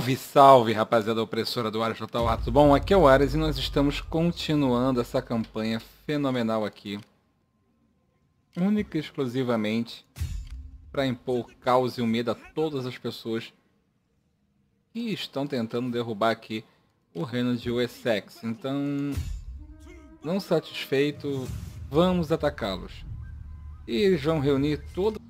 Salve, salve, rapaziada opressora do Ares Total Atos. Bom, aqui é o Ares e nós estamos continuando essa campanha fenomenal aqui. Única e exclusivamente para impor caos e o medo a todas as pessoas que estão tentando derrubar aqui o reino de Wessex. Então, não satisfeito, vamos atacá-los. E eles vão reunir toda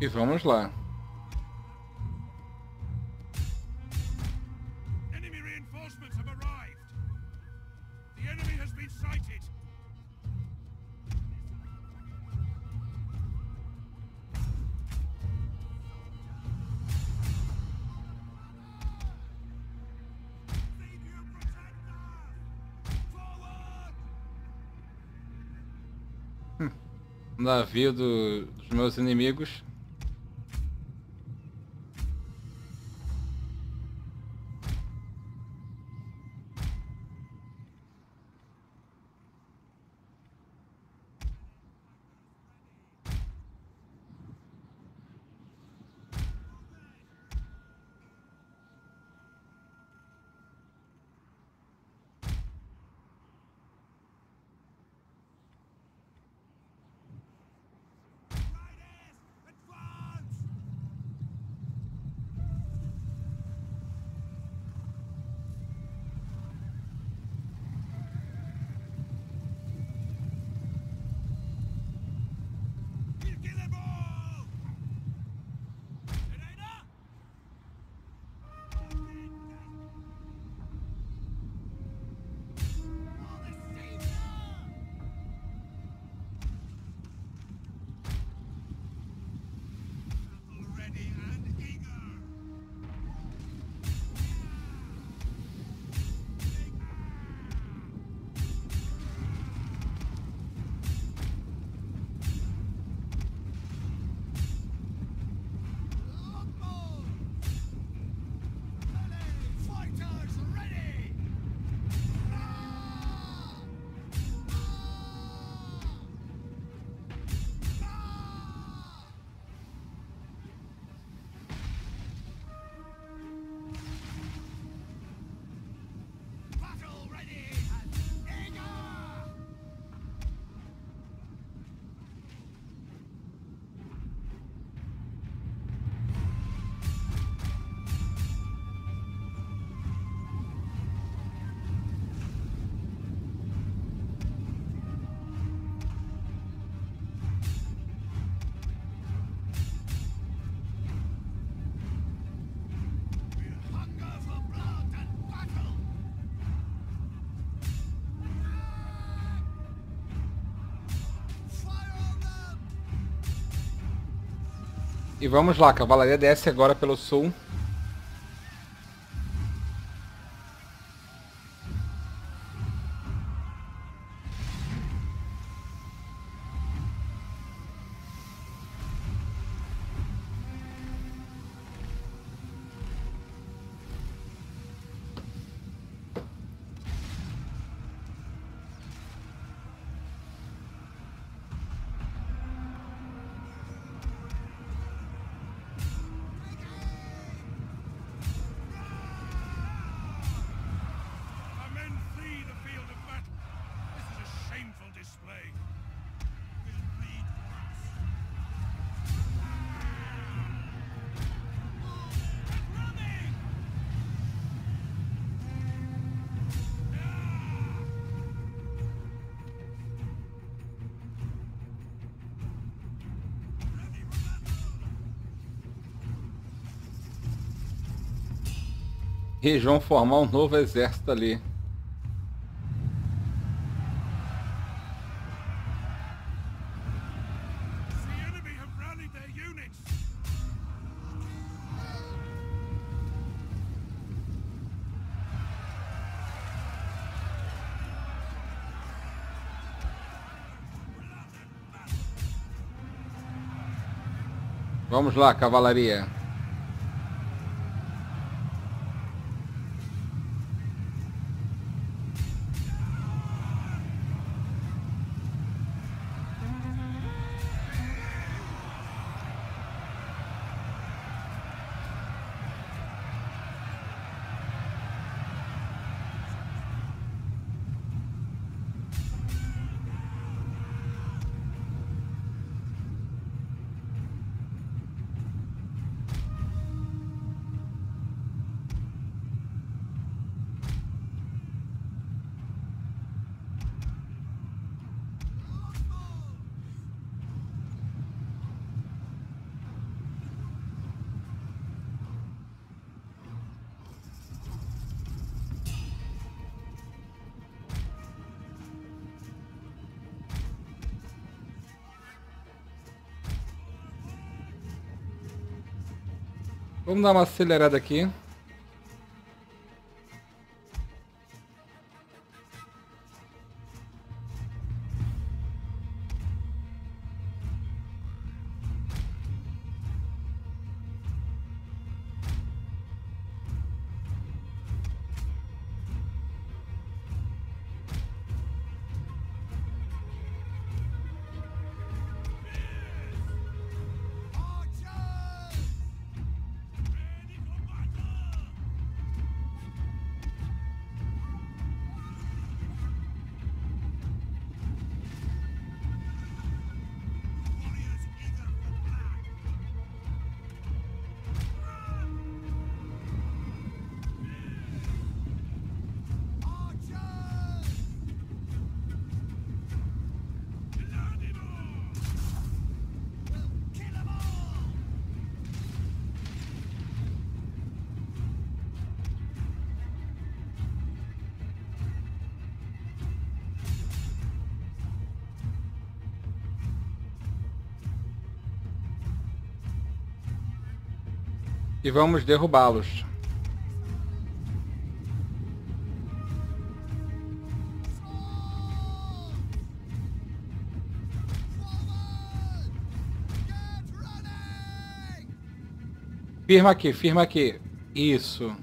E vamos lá. Hum. Navio do, dos meus inimigos E vamos lá, cavalaria desce agora pelo sul. E vão formar um novo exército ali. Vamos lá, cavalaria. Vamos dar uma acelerada aqui. E vamos derrubá-los. Firma aqui, firma aqui. Isso.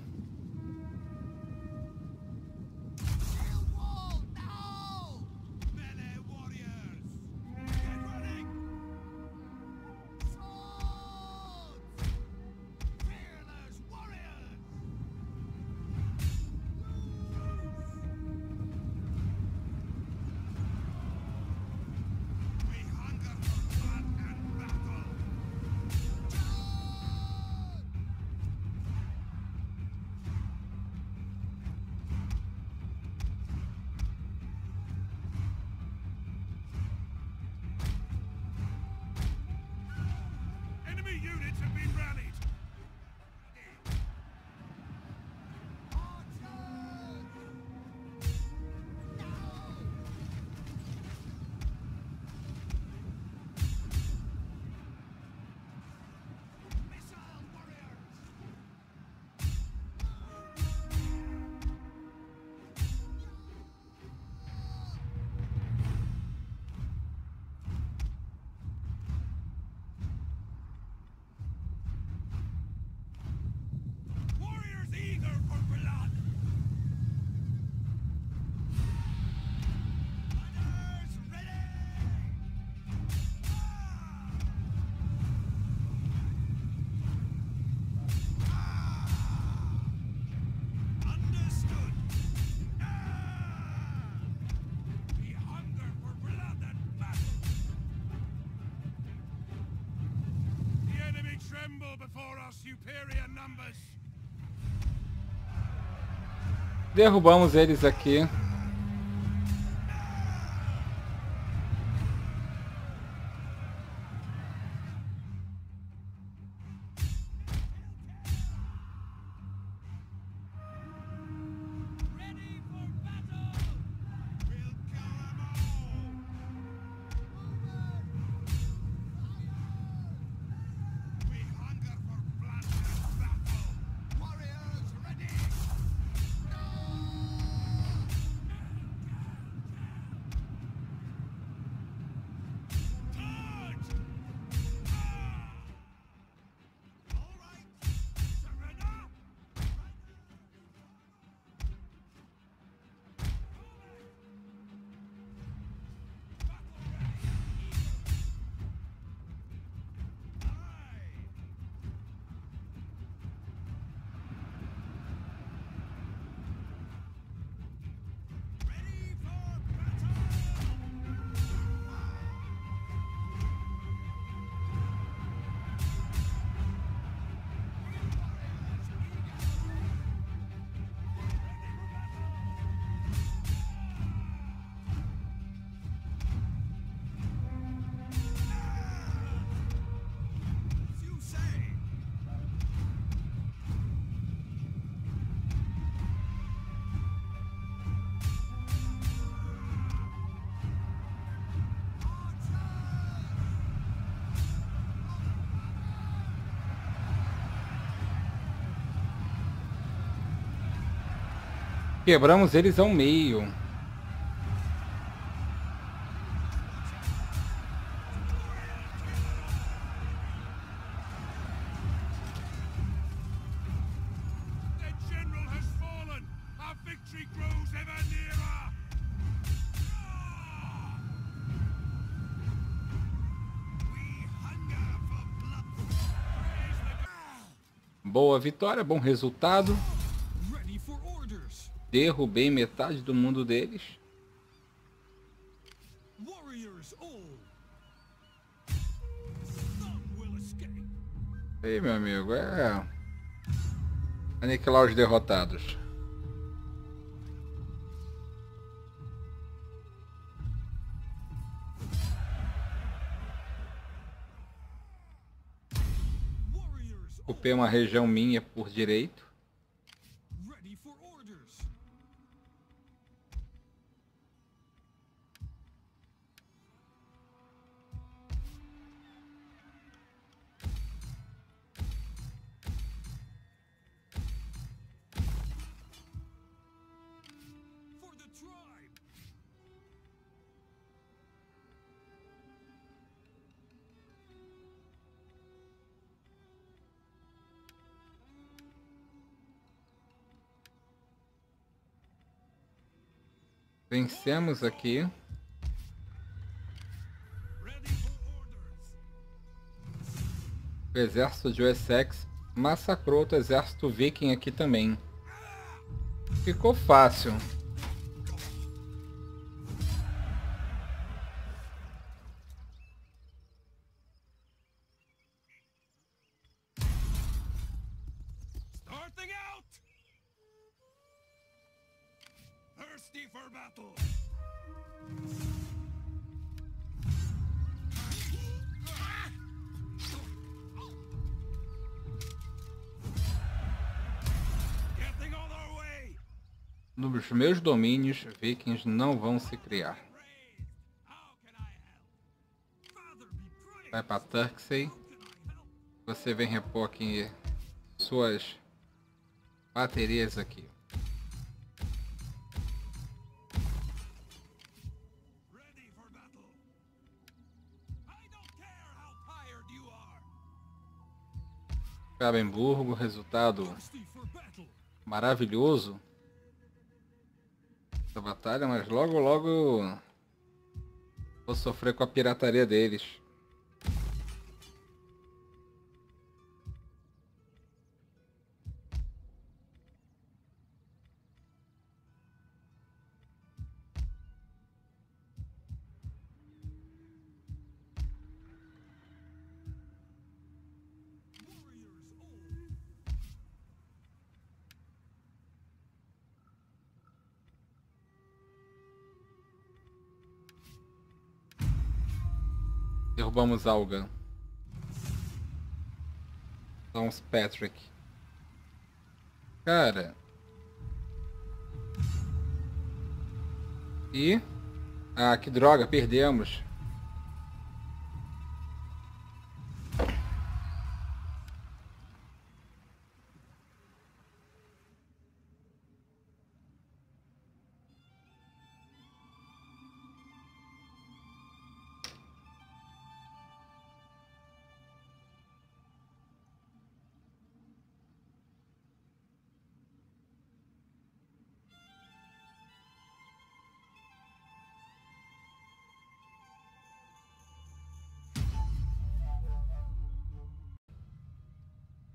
Derrubamos eles aqui. Quebramos eles ao meio. Boa vitória, bom resultado. Derrubei metade do mundo deles. Ei, meu amigo, é... Aniquilar os derrotados. Ocupei uma região minha por direito. Vencemos aqui. O exército de Wessex massacrou outro exército viking aqui também. Ficou fácil. Nos meus domínios, vikings não vão se criar. Vai para Turksey. Você vem repor aqui suas baterias aqui. Cabemburgo, resultado maravilhoso essa batalha, mas logo logo vou sofrer com a pirataria deles. Derrubamos Alga. Vamos Patrick. Cara. E... Ah, que droga, perdemos.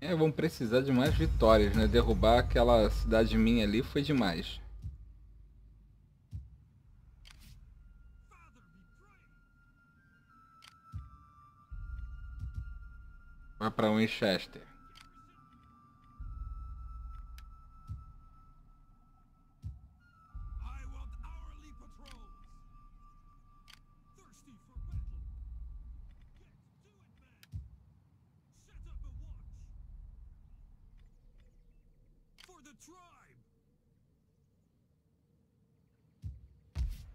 É, vão precisar de mais vitórias, né? Derrubar aquela cidade minha ali foi demais. Vai para Winchester.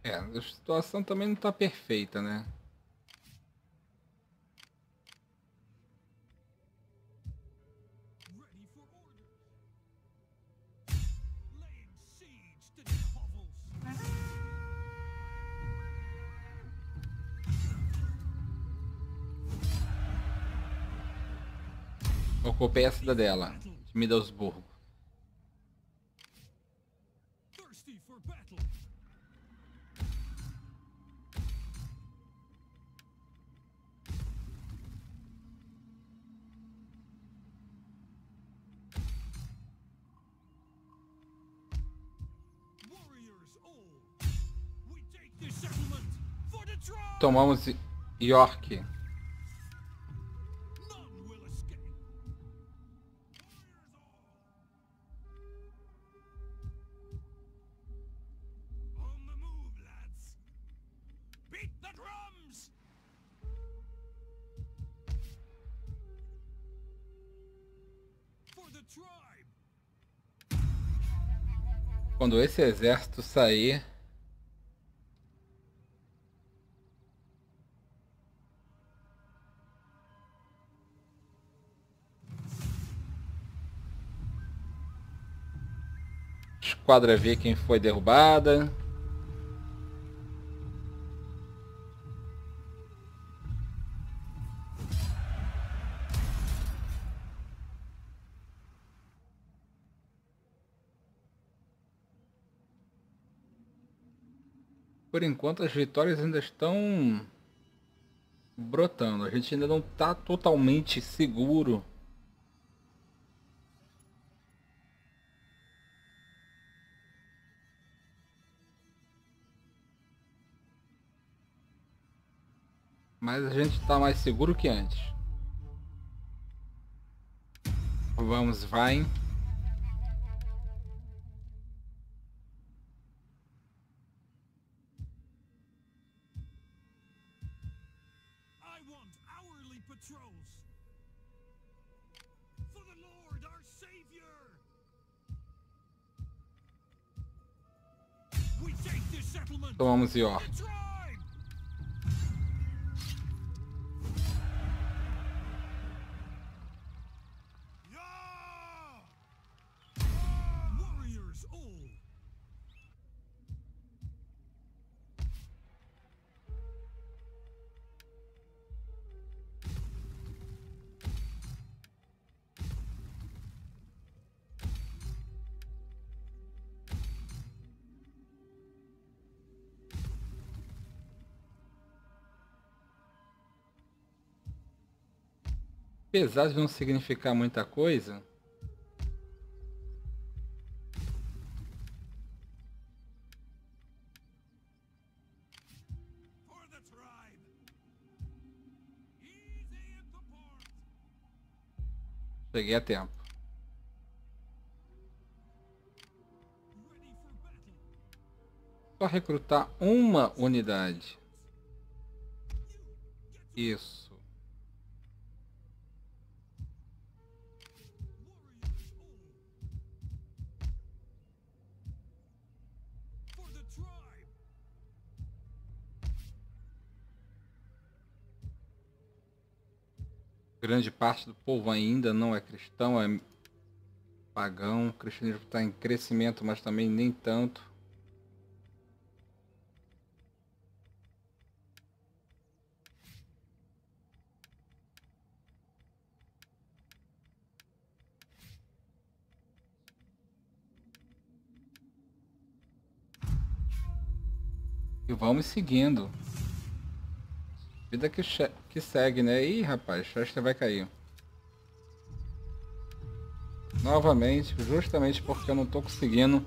É, a situação também não tá perfeita, né? Ocupei a cidadela de Middlesbrough. Tomamos York. Quando esse exército sair, Esquadra ver quem foi derrubada. Por enquanto as vitórias ainda estão brotando. A gente ainda não está totalmente seguro Mas a gente está mais seguro que antes. Vamos, vai. Tomamos York. Apesar de não significar muita coisa, Cheguei a tempo. Só recrutar uma unidade. Isso. Grande parte do povo ainda não é cristão, é pagão. O cristianismo está em crescimento, mas também nem tanto. E vamos seguindo. Vida que, que segue, né? Ih, rapaz, Chester vai cair. Novamente, justamente porque eu não estou conseguindo,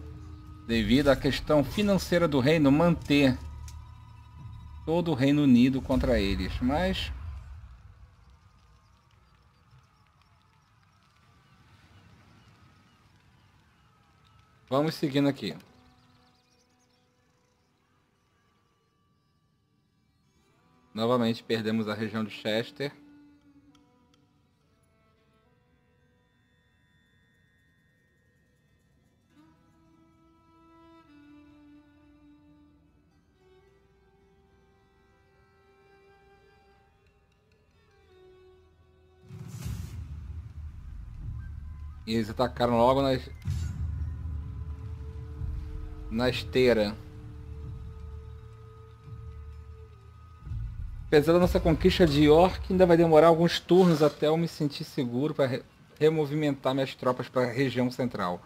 devido à questão financeira do reino, manter todo o Reino Unido contra eles. Mas Vamos seguindo aqui. Novamente perdemos a região de Chester. E eles atacaram logo nas... na esteira. Apesar da nossa conquista de York, ainda vai demorar alguns turnos até eu me sentir seguro para removimentar minhas tropas para a região central.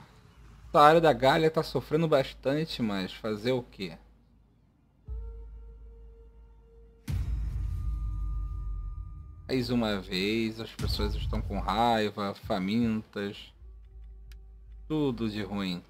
A área da Galha está sofrendo bastante, mas fazer o quê? Mais uma vez, as pessoas estão com raiva, famintas, tudo de ruim.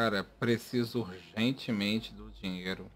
Cara, preciso urgentemente do dinheiro.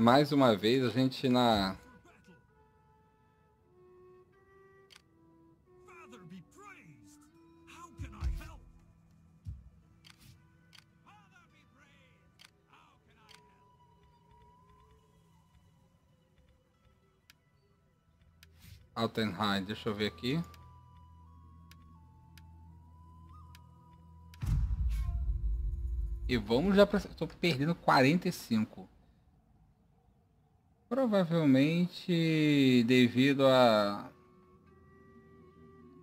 Mais uma vez a gente na Altenheim, deixa eu ver aqui. E vamos já para... Estou perdendo 45. Provavelmente devido a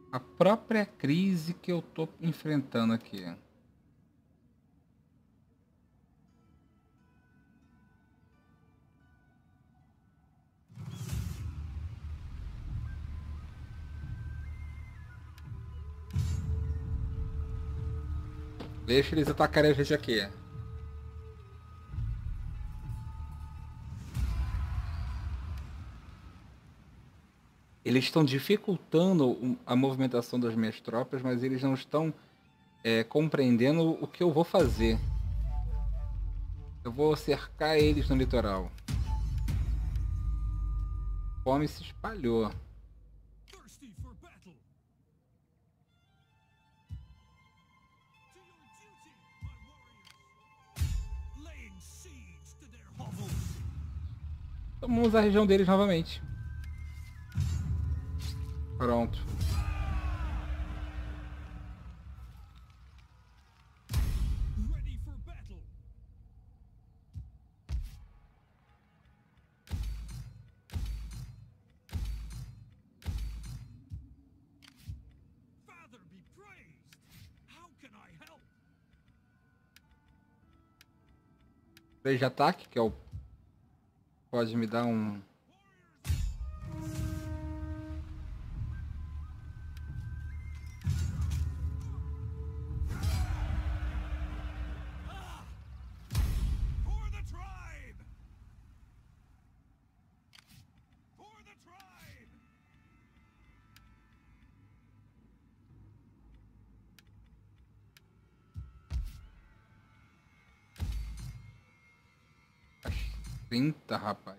a própria crise que eu tô enfrentando aqui. Deixa eles atacarem a gente aqui. Eles estão dificultando a movimentação das minhas tropas, mas eles não estão é, compreendendo o que eu vou fazer. Eu vou cercar eles no litoral. Fome se espalhou. Tomamos a região deles novamente. Pronto. Três de ataque, que é o... Pode me dar um... Eita, rapaz.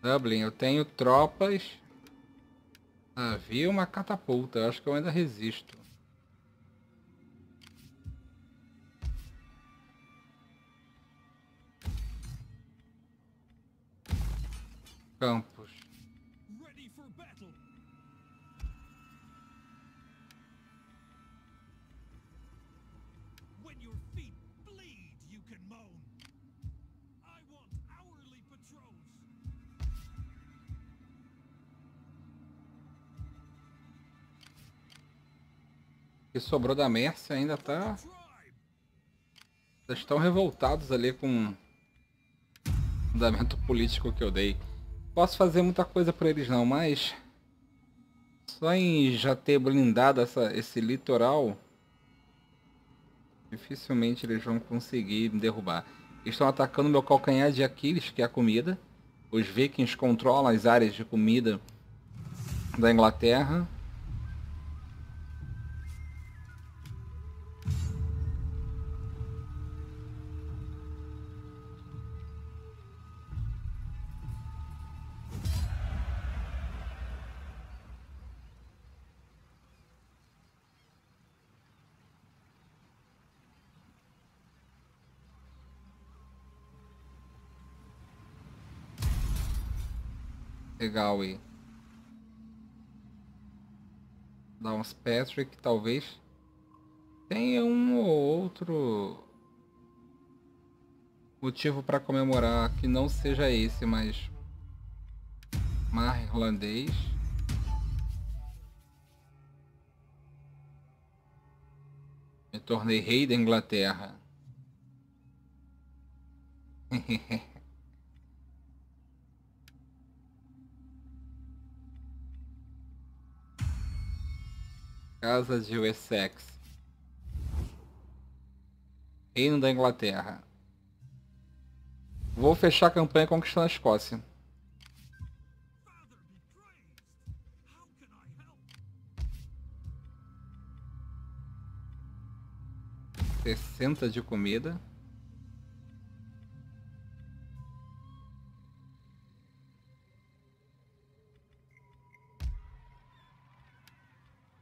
Dublin, eu tenho tropas. Havia uma catapulta. Eu acho que eu ainda resisto. Campo. Que sobrou da Mércia ainda tá... Estão revoltados ali com o fundamento político que eu dei. Posso fazer muita coisa por eles não, mas... Só em já ter blindado essa, esse litoral... Dificilmente eles vão conseguir me derrubar. Estão atacando meu calcanhar de Aquiles, que é a comida. Os vikings controlam as áreas de comida da Inglaterra. Legal aí. Downs Patrick talvez tenha um ou outro motivo para comemorar que não seja esse, mas mar irlandês. Me tornei rei da Inglaterra. Casa de Wessex. Reino da Inglaterra. Vou fechar a campanha conquistando a Escócia. Sessenta de comida.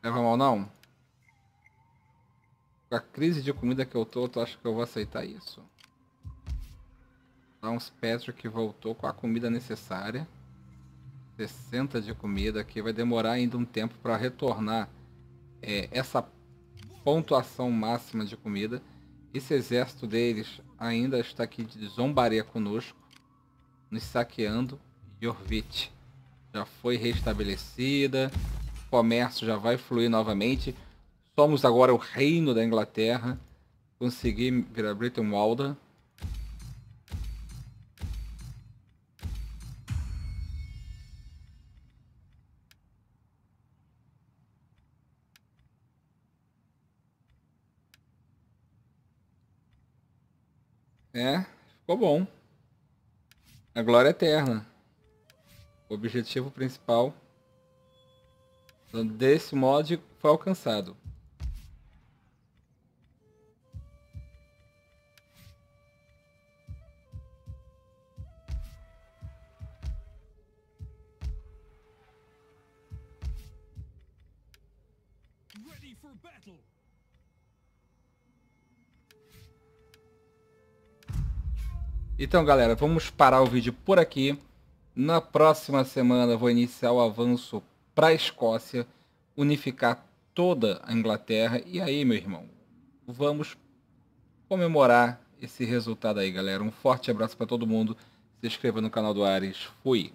Leva mal não? Com a crise de comida que eu tô, tu acha que eu vou aceitar isso? Dá uns que voltou com a comida necessária. 60 de comida aqui. Vai demorar ainda um tempo para retornar é, essa pontuação máxima de comida. Esse exército deles ainda está aqui de zombaria conosco. Nos saqueando. Yorvit já foi restabelecida comércio já vai fluir novamente. Somos agora o reino da Inglaterra. Consegui virar Britain Walder. É, ficou bom. A glória eterna. O objetivo principal desse mod foi alcançado. Então, galera, vamos parar o vídeo por aqui. Na próxima semana vou iniciar o avanço para a Escócia unificar toda a Inglaterra. E aí, meu irmão, vamos comemorar esse resultado aí, galera. Um forte abraço para todo mundo. Se inscreva no canal do Ares. Fui!